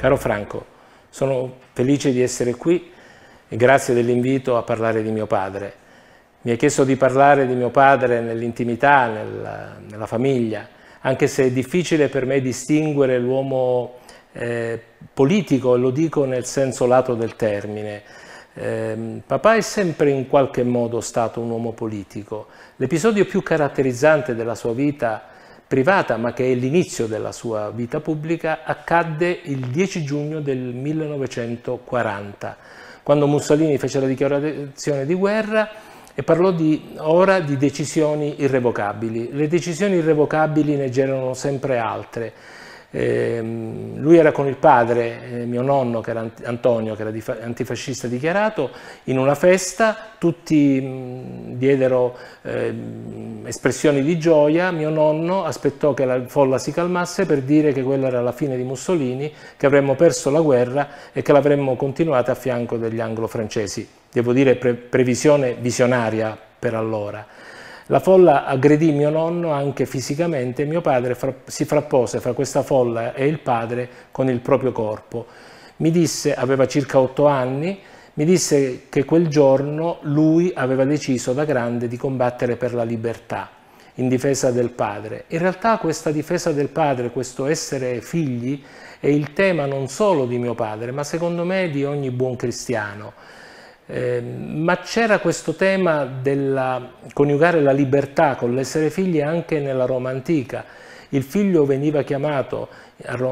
Caro Franco, sono felice di essere qui e grazie dell'invito a parlare di mio padre. Mi ha chiesto di parlare di mio padre nell'intimità, nella, nella, famiglia, anche se è difficile per me distinguere l'uomo eh, politico, lo dico nel senso lato del termine. Eh, papà è sempre in qualche modo stato un uomo politico. L'episodio più caratterizzante della sua vita privata, ma che è l'inizio della sua vita pubblica, accadde il 10 giugno del 1940, quando Mussolini fece la dichiarazione di guerra e parlò di, ora di decisioni irrevocabili. Le decisioni irrevocabili ne generano sempre altre. Eh, lui era con il padre, eh, mio nonno, che era Antonio, che era antifascista dichiarato, in una festa, tutti mh, diedero eh, espressioni di gioia, mio nonno aspettò che la folla si calmasse per dire che quella era la fine di Mussolini, che avremmo perso la guerra e che l'avremmo continuata a fianco degli anglo-francesi. Devo dire pre previsione visionaria per allora. La folla aggredì mio nonno anche fisicamente e mio padre fra, si frappose fra questa folla e il padre con il proprio corpo. Mi disse, aveva circa otto anni, mi disse che quel giorno lui aveva deciso da grande di combattere per la libertà in difesa del padre. In realtà questa difesa del padre, questo essere figli, è il tema non solo di mio padre, ma secondo me di ogni buon cristiano. Eh, ma c'era questo tema del coniugare la libertà con l'essere figli anche nella Roma antica. Il figlio veniva chiamato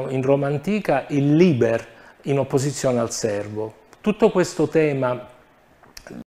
in Roma antica il liber in opposizione al servo. Tutto questo tema